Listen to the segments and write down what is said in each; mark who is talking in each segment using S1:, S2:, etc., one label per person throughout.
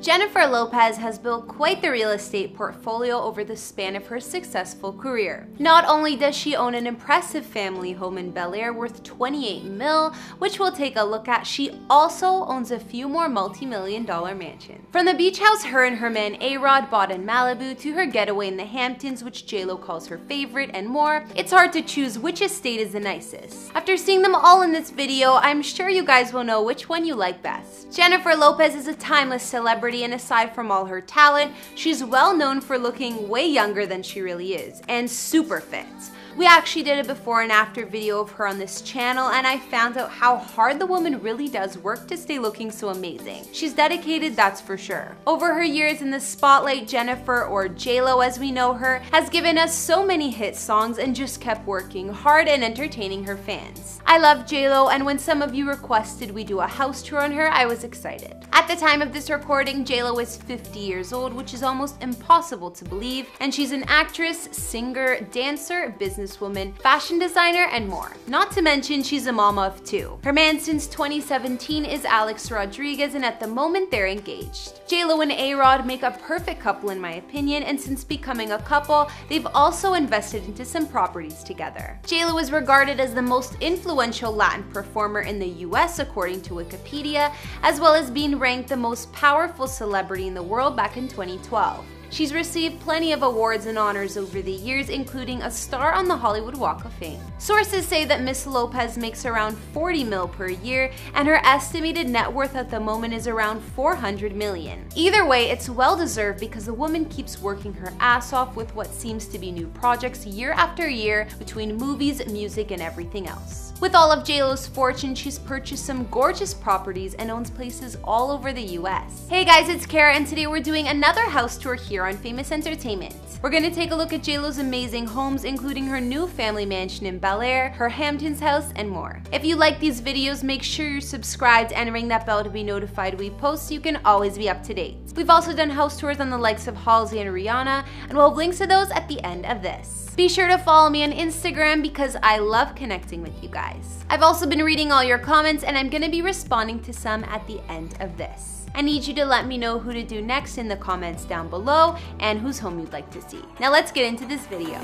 S1: Jennifer Lopez has built quite the real estate portfolio over the span of her successful career. Not only does she own an impressive family home in Bel Air worth 28 mil, which we'll take a look at, she also owns a few more multi-million dollar mansions. From the beach house her and her man A-Rod bought in Malibu to her getaway in the Hamptons, which JLo calls her favorite, and more, it's hard to choose which estate is the nicest. After seeing them all in this video, I'm sure you guys will know which one you like best. Jennifer Lopez is a timeless celebrity celebrity, and aside from all her talent, she's well known for looking way younger than she really is, and super fit. We actually did a before and after video of her on this channel and I found out how hard the woman really does work to stay looking so amazing. She's dedicated, that's for sure. Over her years in the spotlight, Jennifer, or JLo as we know her, has given us so many hit songs and just kept working hard and entertaining her fans. I love JLo and when some of you requested we do a house tour on her, I was excited. At the time of this recording, JLo is 50 years old, which is almost impossible to believe, and she's an actress, singer, dancer, business businesswoman, fashion designer, and more. Not to mention, she's a mama of two. Her man since 2017 is Alex Rodriguez, and at the moment they're engaged. JLo and A-Rod make a perfect couple in my opinion, and since becoming a couple, they've also invested into some properties together. JLo is regarded as the most influential Latin performer in the US according to Wikipedia, as well as being ranked the most powerful celebrity in the world back in 2012. She's received plenty of awards and honors over the years, including a star on the Hollywood Walk of Fame. Sources say that Miss Lopez makes around 40 mil per year, and her estimated net worth at the moment is around 400 million. Either way, it's well deserved because the woman keeps working her ass off with what seems to be new projects year after year between movies, music, and everything else. With all of JLo's fortune, she's purchased some gorgeous properties and owns places all over the US. Hey guys, it's Kara and today we're doing another house tour here on Famous Entertainment. We're gonna take a look at JLo's amazing homes, including her new family mansion in Bel Air, her Hamptons house, and more. If you like these videos, make sure you're subscribed and ring that bell to be notified we post so you can always be up to date. We've also done house tours on the likes of Halsey and Rihanna, and we'll have links to those at the end of this. Be sure to follow me on Instagram because I love connecting with you guys. I've also been reading all your comments and I'm gonna be responding to some at the end of this. I need you to let me know who to do next in the comments down below and whose home you'd like to see. Now let's get into this video.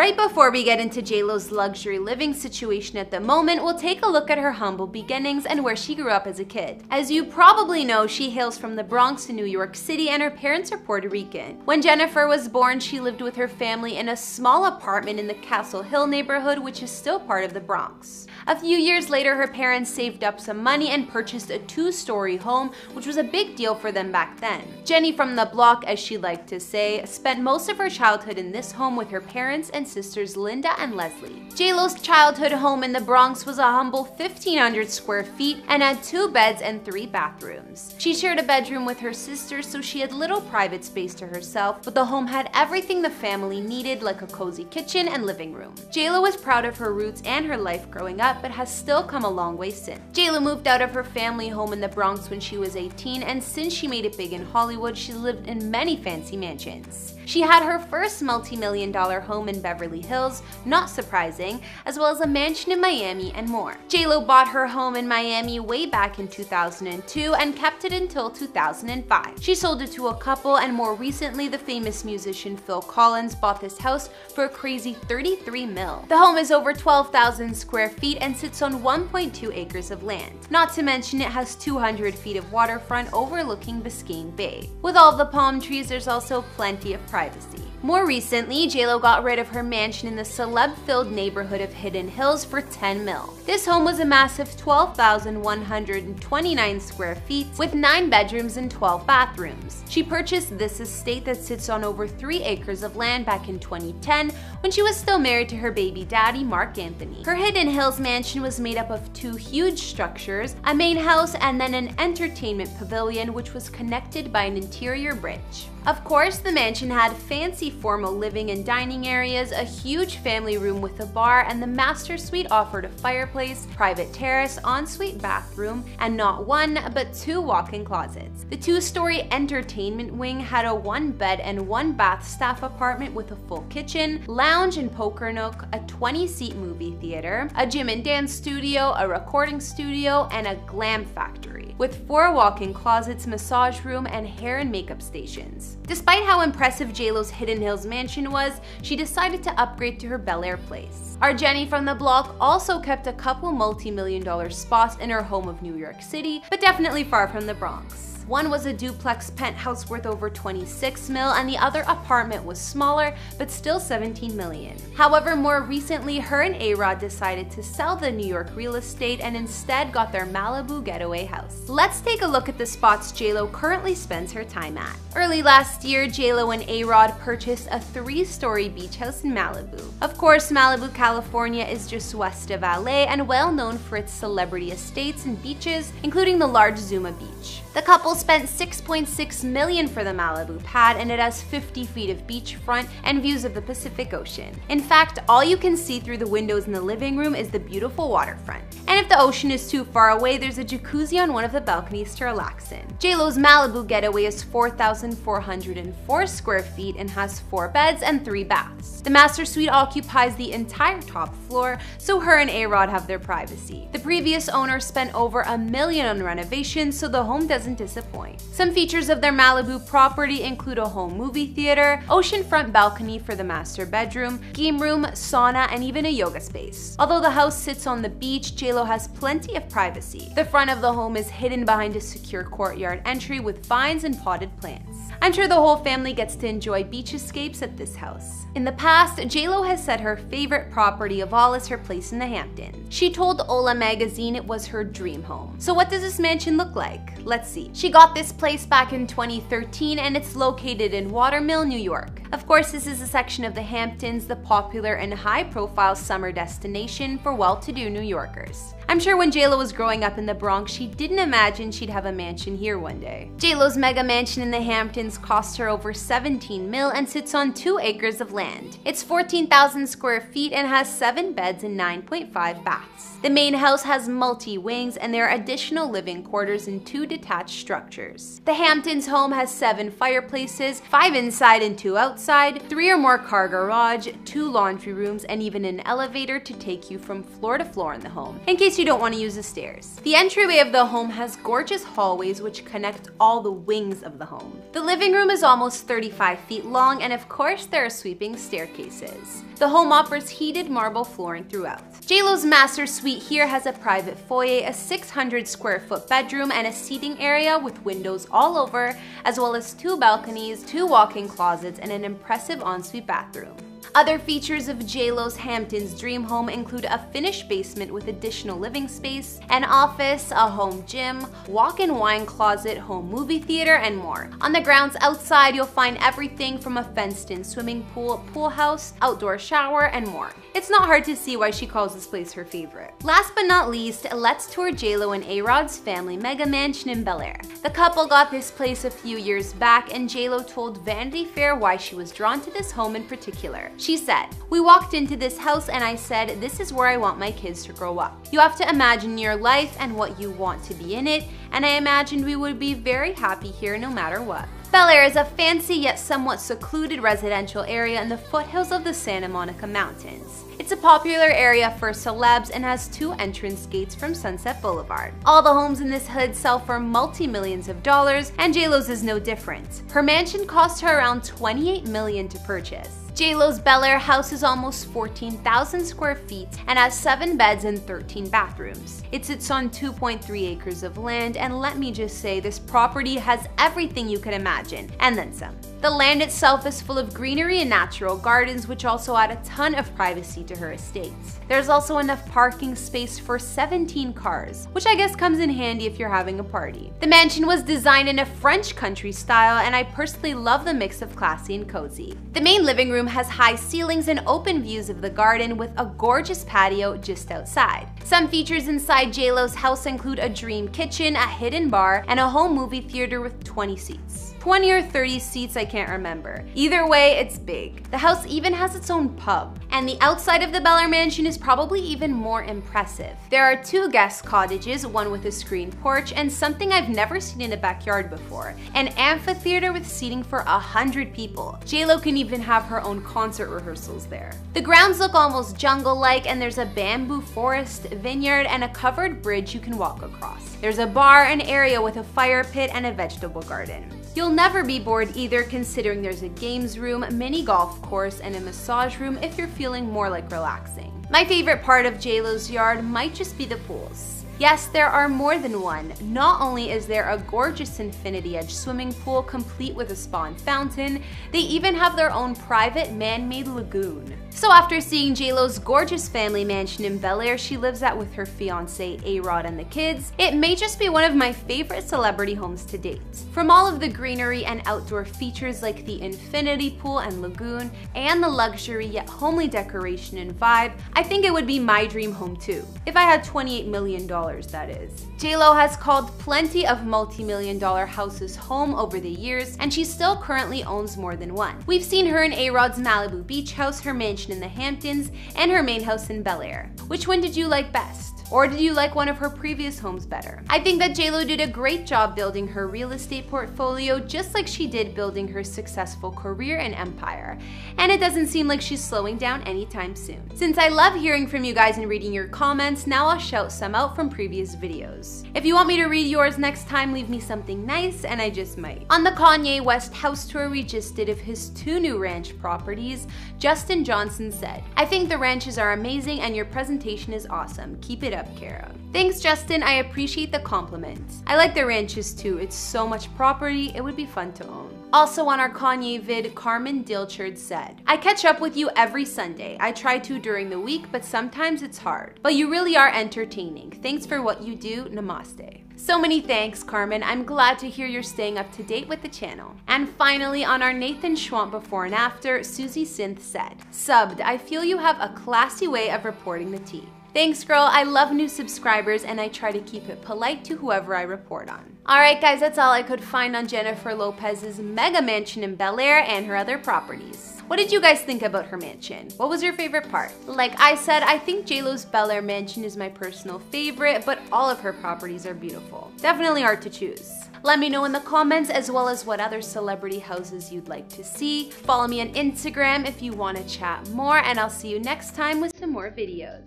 S1: Right before we get into JLo's luxury living situation at the moment, we'll take a look at her humble beginnings and where she grew up as a kid. As you probably know, she hails from the Bronx in New York City and her parents are Puerto Rican. When Jennifer was born, she lived with her family in a small apartment in the Castle Hill neighborhood, which is still part of the Bronx. A few years later, her parents saved up some money and purchased a two-story home, which was a big deal for them back then. Jenny from the block, as she liked to say, spent most of her childhood in this home with her parents and sisters Linda and Leslie. JLo's childhood home in the Bronx was a humble 1,500 square feet and had two beds and three bathrooms. She shared a bedroom with her sisters, so she had little private space to herself, but the home had everything the family needed, like a cozy kitchen and living room. JLo was proud of her roots and her life growing up, but has still come a long way since. JLo moved out of her family home in the Bronx when she was 18, and since she made it big in Hollywood, she lived in many fancy mansions. She had her first multi-million dollar home in Beverly Hills, not surprising, as well as a mansion in Miami and more. JLo bought her home in Miami way back in 2002 and kept it until 2005. She sold it to a couple and more recently the famous musician Phil Collins bought this house for a crazy 33 mil. The home is over 12,000 square feet and sits on 1.2 acres of land. Not to mention it has 200 feet of waterfront overlooking Biscayne Bay. With all the palm trees, there's also plenty of privacy. More recently, JLo got rid of her mansion in the celeb-filled neighborhood of Hidden Hills for 10 mil. This home was a massive 12,129 square feet with 9 bedrooms and 12 bathrooms. She purchased this estate that sits on over 3 acres of land back in 2010 when she was still married to her baby daddy, Marc Anthony. Her Hidden Hills mansion was made up of two huge structures, a main house and then an entertainment pavilion which was connected by an interior bridge. Of course, the mansion had fancy formal living and dining areas, a huge family room with a bar, and the master suite offered a fireplace, private terrace, ensuite bathroom, and not one, but two walk-in closets. The two-story entertainment wing had a one-bed and one-bath staff apartment with a full kitchen, lounge, and poker nook, a 20-seat movie theater, a gym and dance studio, a recording studio, and a glam factory, with four walk-in closets, massage room, and hair and makeup stations. Despite how impressive JLo's Hidden Hills mansion was, she decided to upgrade to her Bel Air place. Our Jenny from the block also kept a couple multi-million dollar spots in her home of New York City, but definitely far from the Bronx. One was a duplex penthouse worth over 26 mil and the other apartment was smaller but still 17 million. However, more recently, her and A-Rod decided to sell the New York real estate and instead got their Malibu getaway house. Let's take a look at the spots JLo currently spends her time at. Early last year, JLo and A-Rod purchased a three-story beach house in Malibu. Of course, Malibu, California is just west of LA and well known for its celebrity estates and beaches, including the large Zuma Beach. The couple spent 6.6 million for the Malibu pad and it has 50 feet of beachfront and views of the Pacific Ocean. In fact, all you can see through the windows in the living room is the beautiful waterfront. And if the ocean is too far away, there's a jacuzzi on one of the balconies to relax in. JLo's Malibu getaway is 4,404 square feet and has four beds and three baths. The master suite occupies the entire top floor, so her and A-Rod have their privacy. The previous owner spent over a million on renovations, so the home does doesn't disappoint. Some features of their Malibu property include a home movie theater, oceanfront balcony for the master bedroom, game room, sauna, and even a yoga space. Although the house sits on the beach, JLo has plenty of privacy. The front of the home is hidden behind a secure courtyard entry with vines and potted plants. I'm sure the whole family gets to enjoy beach escapes at this house. In the past, JLo has said her favorite property of all is her place in the Hamptons. She told Hola magazine it was her dream home. So what does this mansion look like? Let's see. She got this place back in 2013 and it's located in Water Mill, New York. Of course, this is a section of the Hamptons, the popular and high-profile summer destination for well-to-do New Yorkers. I'm sure when JLo was growing up in the Bronx, she didn't imagine she'd have a mansion here one day. JLo's mega mansion in the Hamptons cost her over 17 mil and sits on 2 acres of land. It's 14,000 square feet and has 7 beds and 9.5 baths. The main house has multi-wings and there are additional living quarters and two detached structures. The Hamptons home has 7 fireplaces, 5 inside and 2 outside, outside, three or more car garage, two laundry rooms, and even an elevator to take you from floor to floor in the home, in case you don't want to use the stairs. The entryway of the home has gorgeous hallways which connect all the wings of the home. The living room is almost 35 feet long, and of course there are sweeping staircases. The home offers heated marble flooring throughout. JLo's master suite here has a private foyer, a 600 square foot bedroom, and a seating area with windows all over, as well as two balconies, two walk-in closets, and an impressive ensuite bathroom. Other features of JLo's Hamptons dream home include a finished basement with additional living space, an office, a home gym, walk-in wine closet, home movie theater, and more. On the grounds outside, you'll find everything from a fenced-in swimming pool, pool house, outdoor shower, and more. It's not hard to see why she calls this place her favorite. Last but not least, let's tour JLo and A-Rod's family mega mansion in Bel Air. The couple got this place a few years back, and JLo told Vanity Fair why she was drawn to this home in particular. She said, We walked into this house and I said, This is where I want my kids to grow up. You have to imagine your life and what you want to be in it, and I imagined we would be very happy here no matter what. Bel Air is a fancy yet somewhat secluded residential area in the foothills of the Santa Monica Mountains. It's a popular area for celebs and has two entrance gates from Sunset Boulevard. All the homes in this hood sell for multi-millions of dollars, and JLo's is no different. Her mansion cost her around 28 million to purchase. JLo's Bel Air house is almost 14,000 square feet and has 7 beds and 13 bathrooms. It sits on 2.3 acres of land and let me just say this property has everything you could imagine and then some. The land itself is full of greenery and natural gardens which also add a ton of privacy to her estate. There's also enough parking space for 17 cars, which I guess comes in handy if you're having a party. The mansion was designed in a French country style and I personally love the mix of classy and cozy. The main living room has high ceilings and open views of the garden with a gorgeous patio just outside. Some features inside JLo's house include a dream kitchen, a hidden bar, and a home movie theater with 20 seats. 20 or 30 seats, I can't remember. Either way, it's big. The house even has its own pub. And the outside of the Bel Air mansion is probably even more impressive. There are two guest cottages, one with a screen porch, and something I've never seen in a backyard before, an amphitheater with seating for a hundred people. JLo can even have her own concert rehearsals there. The grounds look almost jungle-like and there's a bamboo forest, vineyard, and a covered bridge you can walk across. There's a bar, an area with a fire pit, and a vegetable garden. You'll never be bored either considering there's a games room, mini golf course, and a massage room if you're feeling more like relaxing. My favorite part of JLo's yard might just be the pools. Yes, there are more than one. Not only is there a gorgeous infinity edge swimming pool complete with a spawn fountain, they even have their own private man-made lagoon. So after seeing JLo's gorgeous family mansion in Bel Air she lives at with her fiance A-Rod and the kids, it may just be one of my favorite celebrity homes to date. From all of the greenery and outdoor features like the infinity pool and lagoon, and the luxury yet homely decoration and vibe, I think it would be my dream home too. If I had $28 million, that is. JLo has called plenty of multi-million dollar houses home over the years, and she still currently owns more than one. We've seen her in A-Rod's Malibu beach house, her mansion in the Hamptons, and her main house in Bel Air. Which one did you like best? Or did you like one of her previous homes better? I think that JLo did a great job building her real estate portfolio just like she did building her successful career and empire. And it doesn't seem like she's slowing down anytime soon. Since I love hearing from you guys and reading your comments, now I'll shout some out from previous videos. If you want me to read yours next time, leave me something nice and I just might. On the Kanye West house tour we just did of his two new ranch properties, Justin Johnson said, I think the ranches are amazing and your presentation is awesome. Keep it up up, Kara. Thanks, Justin. I appreciate the compliment. I like the ranches too. It's so much property, it would be fun to own. Also on our Kanye vid, Carmen Dilchard said, I catch up with you every Sunday. I try to during the week, but sometimes it's hard. But you really are entertaining. Thanks for what you do. Namaste. So many thanks, Carmen. I'm glad to hear you're staying up to date with the channel. And finally, on our Nathan Schwamp before and after, Susie Synth said, Subbed, I feel you have a classy way of reporting the tea. Thanks, girl. I love new subscribers and I try to keep it polite to whoever I report on. Alright, guys, that's all I could find on Jennifer Lopez's mega mansion in Bel Air and her other properties. What did you guys think about her mansion? What was your favorite part? Like I said, I think JLo's Bel Air mansion is my personal favorite, but all of her properties are beautiful. Definitely hard to choose. Let me know in the comments as well as what other celebrity houses you'd like to see. Follow me on Instagram if you want to chat more, and I'll see you next time with some more videos.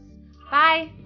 S1: Bye.